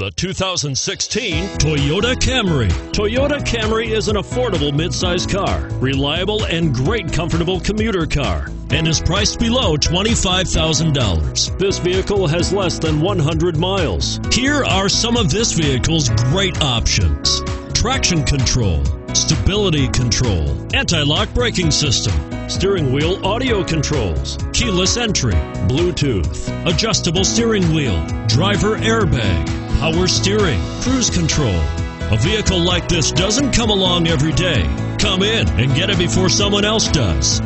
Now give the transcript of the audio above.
The 2016 Toyota Camry. Toyota Camry is an affordable midsize car, reliable and great comfortable commuter car, and is priced below $25,000. This vehicle has less than 100 miles. Here are some of this vehicle's great options traction control, stability control, anti lock braking system, steering wheel audio controls, keyless entry, Bluetooth, adjustable steering wheel, driver airbag, power steering, cruise control. A vehicle like this doesn't come along every day. Come in and get it before someone else does.